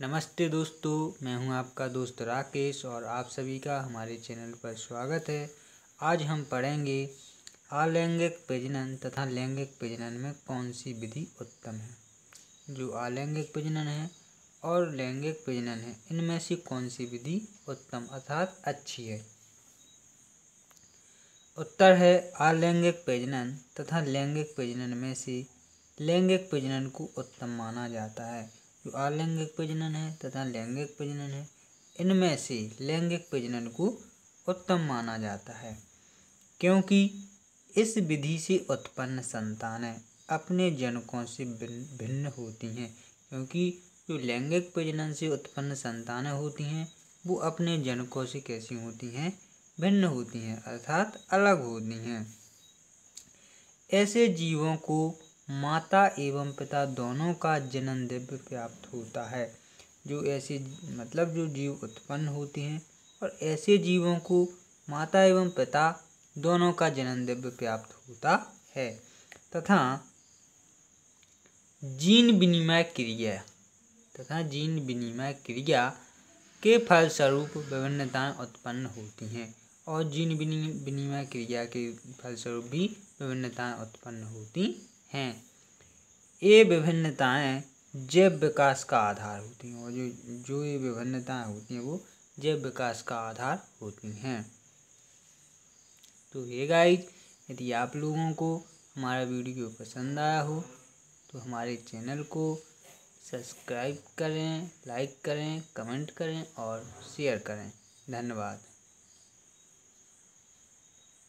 नमस्ते दोस्तों, मैं हूँ आपका दोस्त राकेश और आप सभी का हमारे चैनल पर स्वागत है। आज हम पढ़ेंगे अलैंगिक प्रजनन तथा लैंगिक प्रजनन में कौन सी विधि उत्तम है? जो अलैंगिक प्रजनन है और लैंगिक प्रजनन है, इनमें से कौन सी विधि उत्तम अर्थात अच्छी है? उत्तर है अलैंगिक प्रजनन तथा लैंगिक प्रजनन में से लैंगिक प्रजनन को उत्तम माना जाता है। जो अलैंगिक प्रजनन है तथा लैंगिक प्रजनन है। इनमें से लैंगिक प्रजनन को उत्तम माना जाता है, क्योंकि इस विधि से उत्पन्न संतानें अपने जनकों से भिन्न होती हैं, क्योंकि जो लैंगिक प्रजनन से उत्पन्न संतानें होती हैं, वो अपने जनकों से कैसी होती हैं? भिन्न होती हैं, अर्थात अलग होती हैं। ऐसे जीवों को माता एवं पिता दोनों का जन्म दिव्य प्राप्त होता है। जो ऐसे मतलब जो जीव उत्पन्न होते हैं और ऐसे जीवों को माता एवं पिता दोनों का जन्म दिव्य प्राप्त होता है। तथा जीन विनिमय क्रिया, तथा जीन विनिमय क्रिया के फलस्वरूप विभिन्नताएँ उत्पन्न होती हैं और जीन विनिमय क्रिया के फलस्वरूप भी विभिन्नताएँ उत्पन्न होती हैं। ये विभिन्नताएँ जैव विकास का आधार होती हैं और जो जो ये विभिन्नताएँ होती हैं वो जैव विकास का आधार होती हैं। तो ये गाइज़ यदि आप लोगों को हमारा वीडियो पसंद आया हो तो हमारे चैनल को सब्सक्राइब करें, लाइक करें, कमेंट करें और शेयर करें। धन्यवाद।